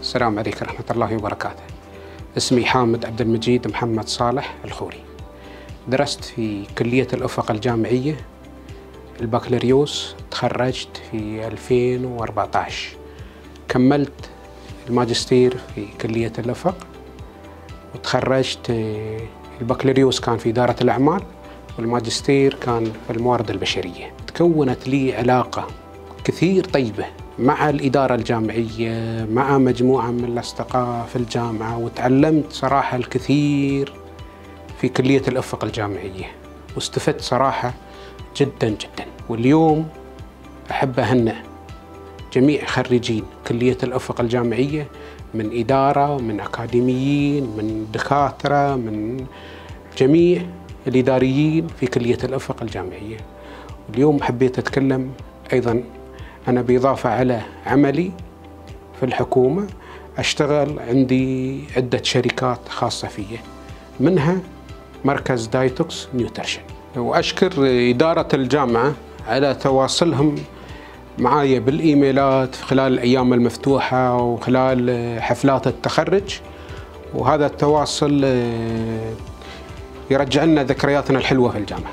السلام عليكم ورحمة الله وبركاته اسمي حامد عبد المجيد محمد صالح الخوري درست في كلية الأفق الجامعية البكالوريوس تخرجت في 2014 كملت الماجستير في كلية الأفق وتخرجت البكالوريوس كان في إدارة الأعمال والماجستير كان في الموارد البشرية. تكونت لي علاقة كثير طيبة مع الإدارة الجامعية مع مجموعة من الأصدقاء في الجامعة وتعلمت صراحة الكثير في كلية الأفق الجامعية واستفدت صراحة جدا جدا. واليوم أحب أهنئ جميع خريجين كلية الأفق الجامعية من إدارة من أكاديميين من دكاترة من جميع الإداريين في كلية الأفق الجامعية. اليوم حبيت أتكلم أيضا أنا بإضافة على عملي في الحكومة أشتغل عندي عدة شركات خاصة فيي منها مركز Dietox Nutrition وأشكر إدارة الجامعة على تواصلهم معايا بالإيميلات خلال الأيام المفتوحة وخلال حفلات التخرج. وهذا التواصل يرجع لنا ذكرياتنا الحلوة في الجامعة.